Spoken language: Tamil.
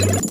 you